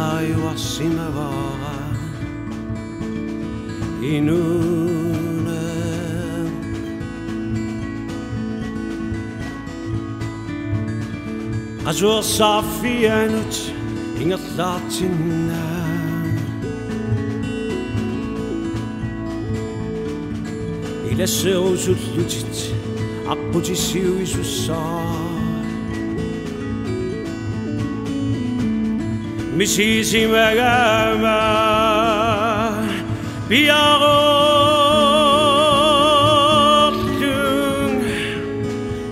najua sinä em inunen. Asua saafienut ingat laatsinä. Ile seusut lutit apputi siuisusaan. Isime käima piarohtung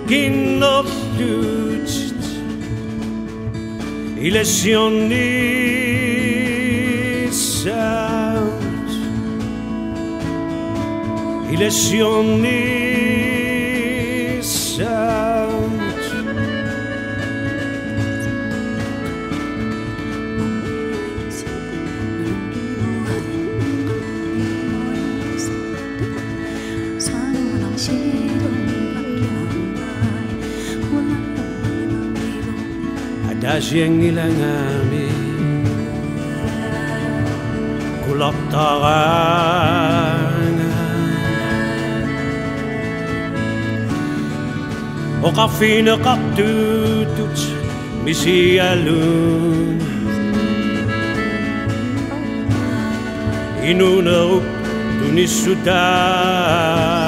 kinnohtud illusionnissaud illusionnissaud عاجين الأنامي كل الطغانة وقفين قطوتوت مسيالون إنونا دوني السودان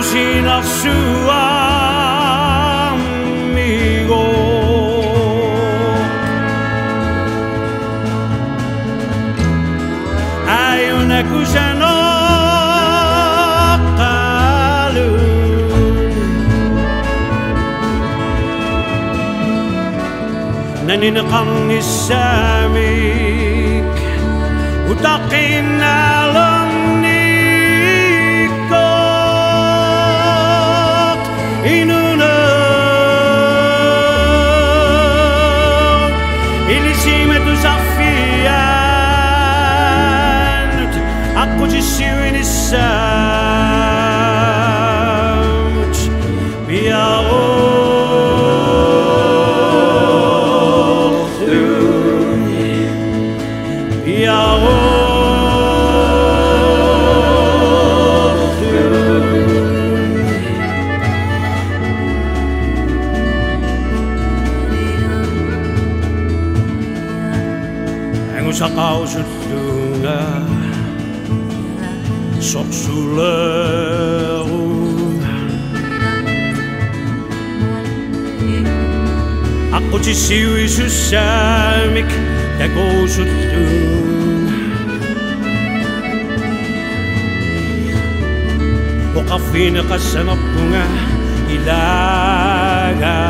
Aku sinasuamigo Hay una cosa no naninakang isamik utakin e no não. Ele y mettent à fiat, à. Ang sa kausutlunga Soksulero Ako si siwi susamik Tagosutlunga O kafina ka sa bunga Ilagang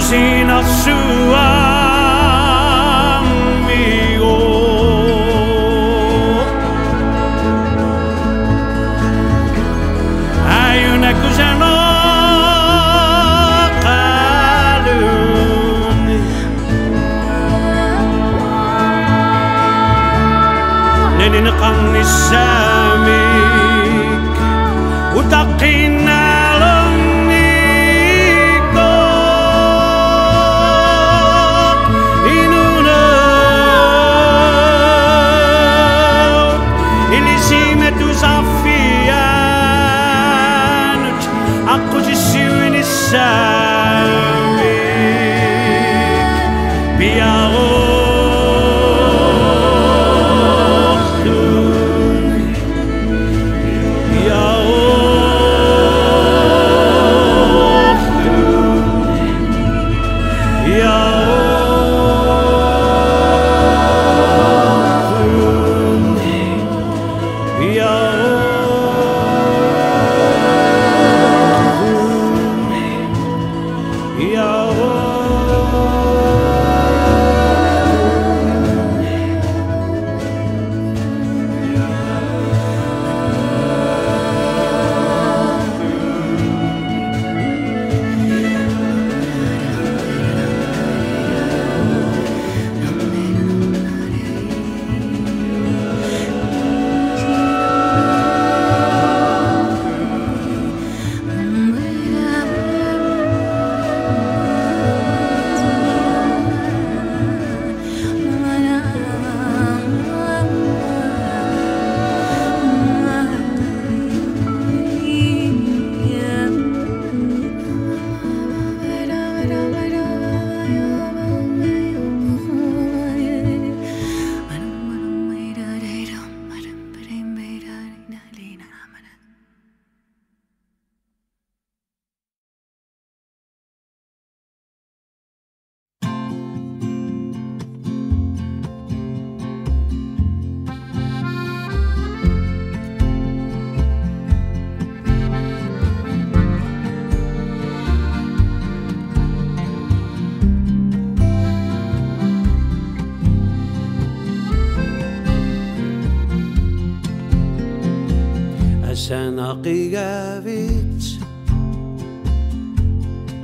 Sangit Aku sinasuamigo Deine Sieme du Saphir, Akkusissi Unissä.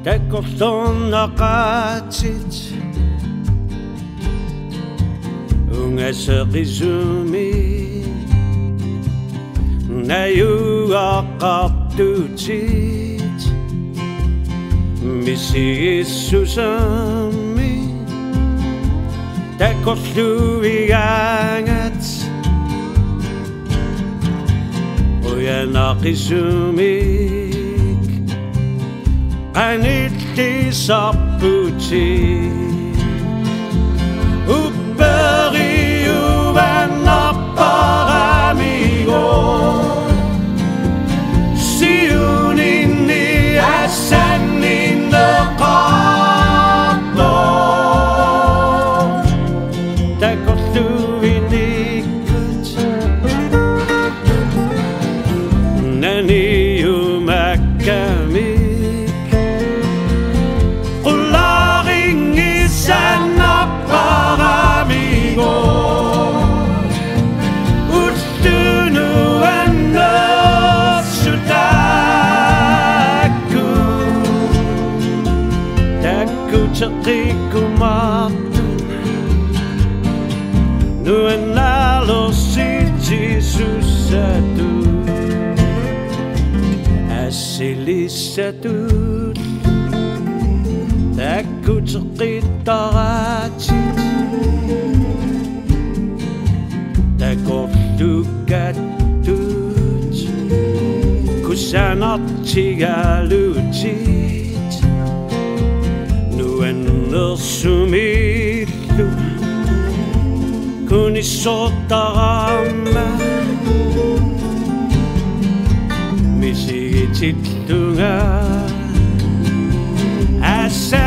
tekopton nakatzit Ungeser izumi Nayu akartutzit Misi isusami Tekoslu igangat Oyanak izumi qanitti sapputi upperiuvanapparamigo siuninni assanninneqaarto takorluvinikut naniumakkamik sussadut asillissadut takkuteqittaraatsit takorlukattut kusanartigalutit nuannersumillu kunissortaraammaa kunissortaramma misigitittunga assaneqaqillersutu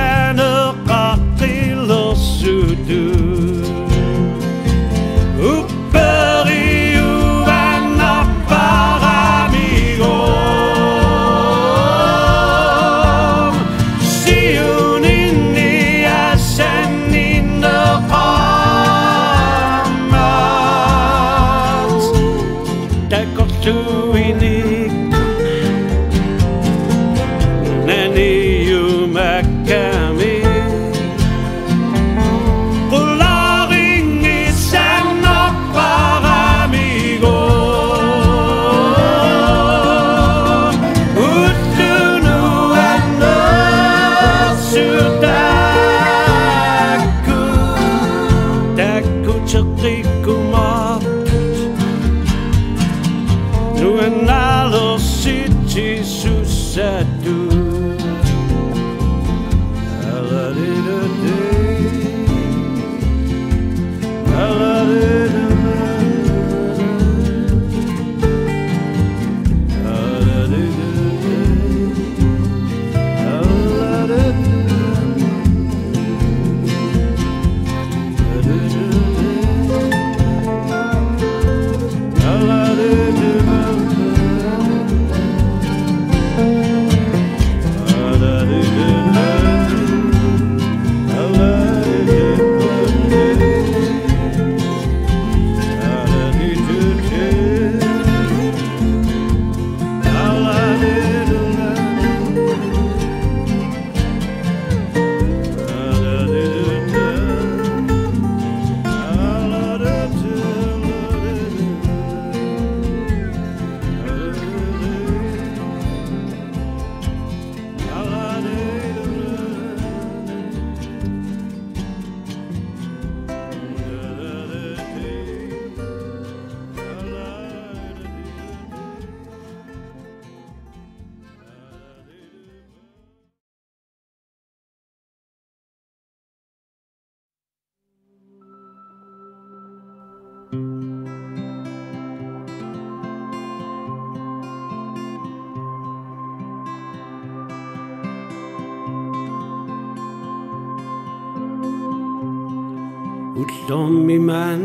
Utlom man.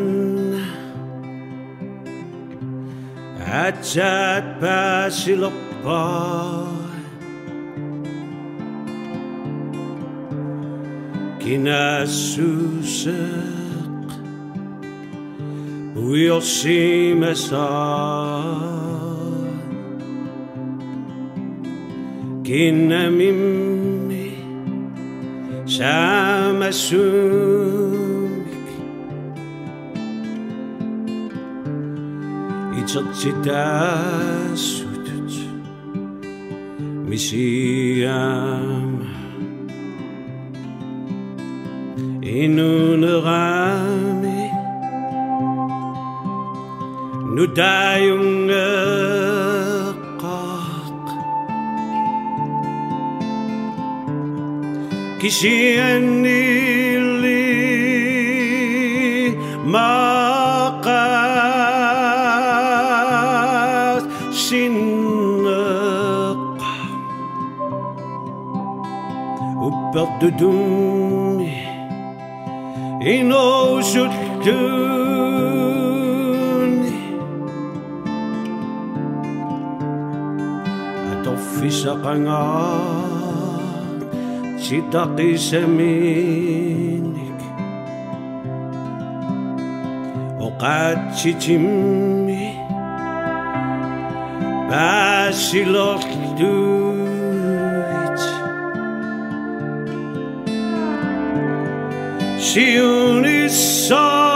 Atsat pa silokpa Kinasusak Uyosimasa Samasumik Itsatsitasutut Misiam Inunarami Nu tayong akak Kisiyan nili makas De dum Inosutun Atofisa ka nga Sitaki sa minik O katsitsimi Basilok duit Siunisak